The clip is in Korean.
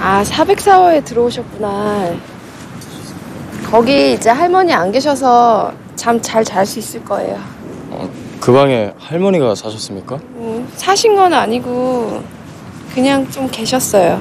아, 404호에 들어오셨구나. 거기 이제 할머니 안 계셔서 잠 잘 잘 수 있을 거예요. 어, 그 방에 할머니가 사셨습니까? 음, 사신 건 아니고 그냥 좀 계셨어요.